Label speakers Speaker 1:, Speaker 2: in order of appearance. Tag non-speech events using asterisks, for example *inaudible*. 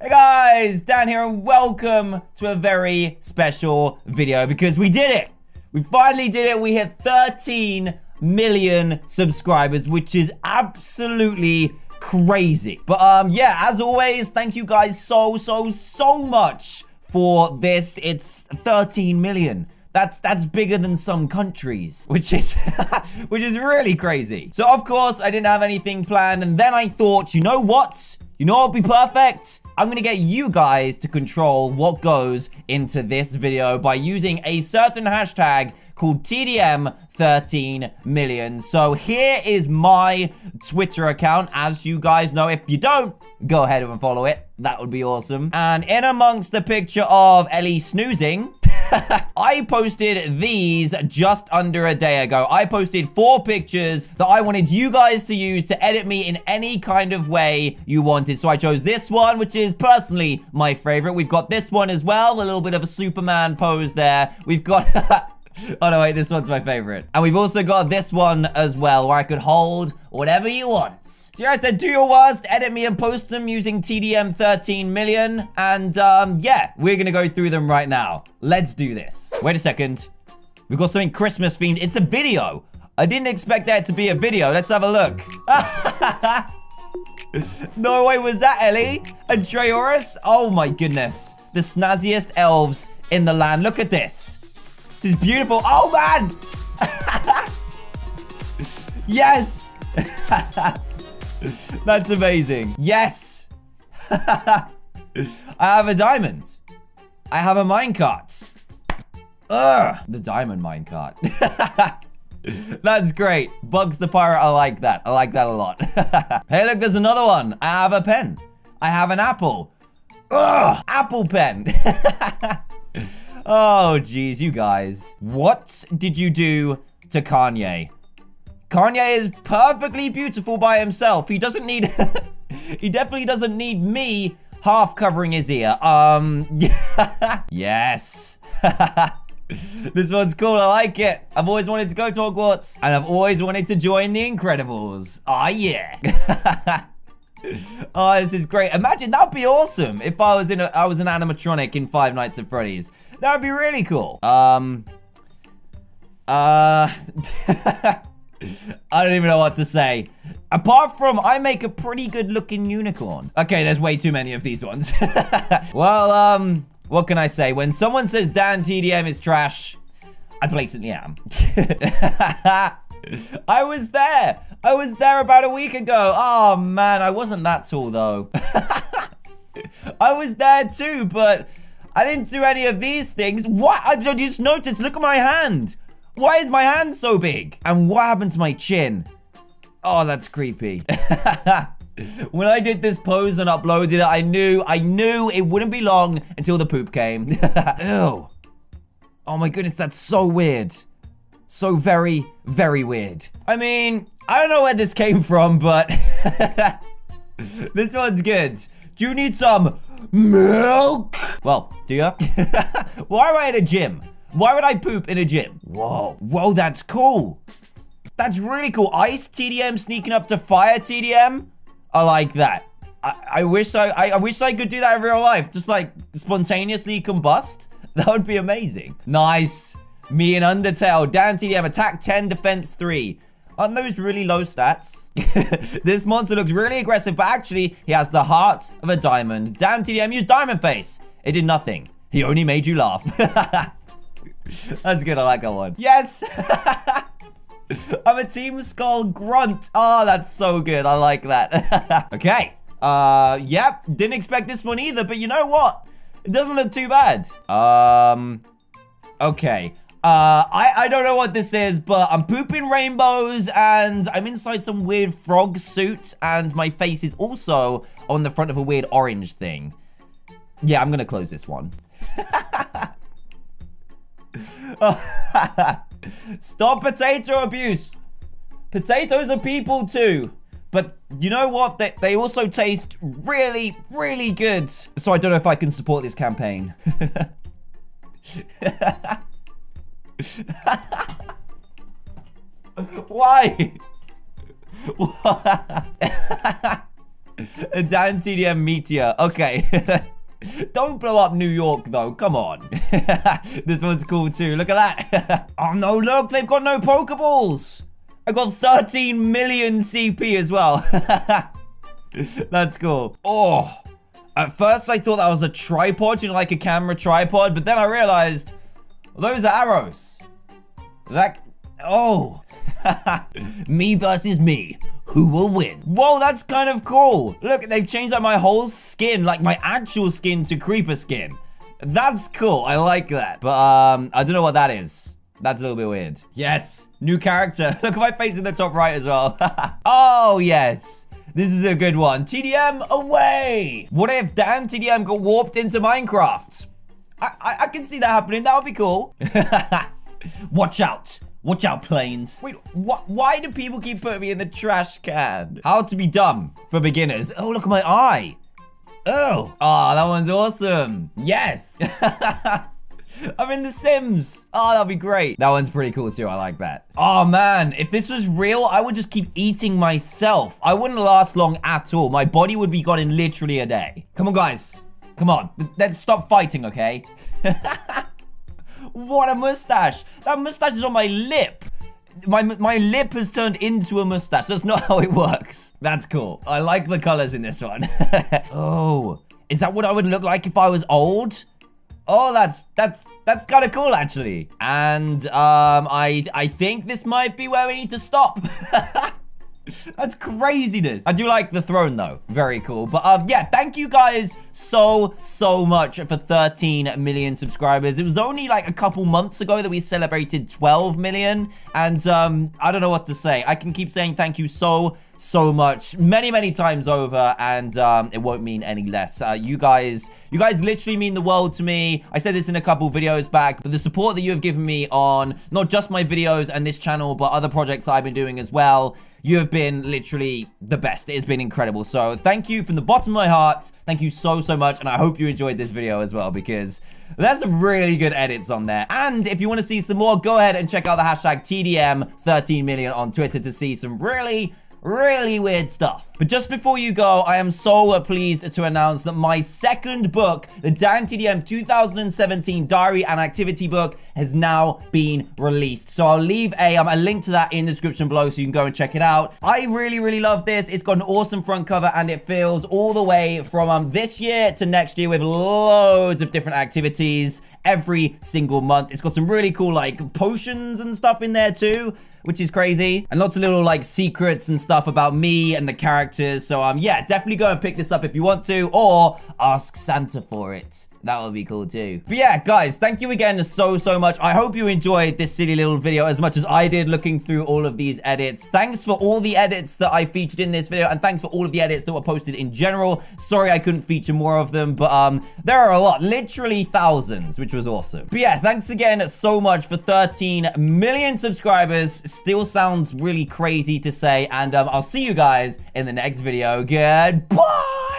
Speaker 1: Hey guys, Dan here and welcome to a very special video because we did it. We finally did it. We hit 13 million subscribers, which is absolutely crazy. But um, yeah, as always, thank you guys so, so, so much for this. It's 13 million. That's that's bigger than some countries, *laughs* which is which is really crazy. So of course I didn't have anything planned, and then I thought, you know what? You know what would be perfect? I'm gonna get you guys to control what goes into this video by using a certain hashtag called TDM13 million. So here is my Twitter account. As you guys know, if you don't, go ahead and follow it. That would be awesome. And in amongst the picture of Ellie snoozing, *laughs* I posted these just under a day ago. I posted four pictures that I wanted you guys to use to edit me in any kind of way you wanted. So I chose this one, which is personally my favorite. We've got this one as well, a little bit of a Superman pose there. We've got... *laughs* *laughs* oh no, wait, this one's my favorite. And we've also got this one as well, where I could hold whatever you want. So yeah, I said, do your worst, edit me and post them using TDM 13 million. And um, yeah, we're gonna go through them right now. Let's do this. Wait a second. We've got something Christmas themed. It's a video. I didn't expect that to be a video. Let's have a look. *laughs* no way was that, Ellie? And Trayaurus? Oh my goodness. The snazziest elves in the land. Look at this. This is beautiful. Oh, man! yes! That's amazing. Yes! I have a diamond. I have a minecart. Ugh! The diamond minecart. *laughs* That's great. Bugs the Pirate, I like that. I like that a lot. *laughs* hey, look, there's another one. I have a pen. I have an apple. Ugh! Apple pen. *laughs* Oh, geez, you guys. What did you do to Kanye? Kanye is perfectly beautiful by himself. He doesn't need... *laughs* he definitely doesn't need me half covering his ear. Um, *laughs* yes. *laughs* this one's cool. I like it. I've always wanted to go to Hogwarts. And I've always wanted to join the Incredibles. Oh, yeah. oh, this is great. Imagine, that would be awesome if I was in a, I was an animatronic in Five Nights at Freddy's. That would be really cool. Um, uh, *laughs* I don't even know what to say. Apart from, I make a pretty good looking unicorn. Okay, there's way too many of these ones. *laughs* well, um, what can I say? When someone says Dan TDM is trash, I blatantly am. *laughs* I was there. I was there about a week ago. Oh, man, I wasn't that tall, though. I was there too, but I didn't do any of these things. What? I just noticed. Look at my hand. Why is my hand so big? And what happened to my chin? Oh, that's creepy. *laughs* when I did this pose and uploaded it, I knew, I knew it wouldn't be long until the poop came. *laughs* Ew. Oh my goodness, that's so weird. So very, very weird. I mean, I don't know where this came from, but *laughs* this one's good. Do you need some milk? Well, do you? *laughs* Why am I in a gym? Why would I poop in a gym? Whoa. Whoa, that's cool. That's really cool. Ice TDM sneaking up to fire TDM. I like that. I, I wish I, I, I wish I could do that in real life. Just like spontaneously combust. *laughs* That would be amazing. Nice. Me and Undertale. Dan TDM attack 10, defense 3. Aren't those really low stats? *laughs* this monster looks really aggressive, but actually, he has the heart of a diamond. Dan TDM used Diamond Face. It did nothing. He only made you laugh. *laughs* That's good. I like that one. Yes! *laughs* I'm a Team Skull Grunt. Oh, that's so good. I like that. okay. Uh, yep. Didn't expect this one either, but you know what? It doesn't look too bad. Um, okay. Uh, I, I don't know what this is, but I'm pooping rainbows and I'm inside some weird frog suit and my face is also on the front of a weird orange thing. Yeah, I'm gonna close this one. *laughs* Stop potato abuse. Potatoes are people too. But you know what? They, they also taste really, really good. So I don't know if I can support this campaign. *laughs* *laughs* Why? a *laughs* Dan TDM meteor. Okay. *laughs* Don't blow up New York, though. Come on. this one's cool, too. Look at that. oh, no, look. They've got no Pokeballs. I got 13 million CP as well. That's cool. Oh, at first I thought that was a tripod, you know, like a camera tripod, but then I realized those are arrows. That, oh. *laughs* me versus me. Who will win? Whoa, that's kind of cool. Look, they've changed like my whole skin, like my actual skin to creeper skin. That's cool. I like that. But um, I don't know what that is. That's a little bit weird. Yes, new character. *laughs* Look at my face in the top right as well. *laughs* oh, yes. This is a good one. TDM away. What if Dan TDM got warped into Minecraft? I, I, I can see that happening. That would be cool. *laughs* Watch out. Watch out, planes. Wait, wh why do people keep putting me in the trash can? How to be dumb for beginners. Oh, look at my eye. Oh. Oh, that one's awesome. Yes. *laughs* I'm in The Sims. Ah, oh, that'll be great. That one's pretty cool too. I like that. Oh man, if this was real, I would just keep eating myself. I wouldn't last long at all. My body would be gone in literally a day. Come on, guys. Come on. Let's stop fighting, okay? *laughs* what a mustache. That mustache is on my lip. My, my lip has turned into a mustache. That's not *laughs* how it works. That's cool. I like the colors in this one. *laughs* oh, is that what I would look like if I was old? Oh, that's that's that's kind of cool actually. And um, I I think this might be where we need to stop. That's craziness. I do like the throne, though. Very cool. But um, yeah, thank you guys so, so much for 13 million subscribers. It was only like a couple months ago that we celebrated 12 million. And um, I don't know what to say. I can keep saying thank you so, so much many many times over and um, it won't mean any less uh, you guys you guys literally mean the world to me i said this in a couple videos back but the support that you have given me on not just my videos and this channel but other projects i've been doing as well you have been literally the best. It has been incredible. So thank you from the bottom of my heart. Thank you so, so much. And I hope you enjoyed this video as well because there's some really good edits on there. And if you want to see some more, go ahead and check out the hashtag TDM13million on Twitter to see some really really weird stuff. But just before you go, I am so pleased to announce that my second book, the Dan TDM 2017 Diary and Activity Book, has now been released. So I'll leave a, um, a link to that in the description below so you can go and check it out. I really, really love this. It's got an awesome front cover and it feels all the way from um, this year to next year with loads of different activities every single month. It's got some really cool like potions and stuff in there too which is crazy. And lots of little like secrets and stuff about me and the characters. So um, yeah, definitely go and pick this up if you want to or ask Santa for it. That would be cool too. But yeah, guys, thank you again so, so much. I hope you enjoyed this silly little video as much as I did looking through all of these edits. Thanks for all the edits that I featured in this video, and thanks for all of the edits that were posted in general. Sorry I couldn't feature more of them, but um, there are a lot, literally thousands, which was awesome. But yeah, thanks again so much for 13 million subscribers. Still sounds really crazy to say, and um, I'll see you guys in the next video. Goodbye!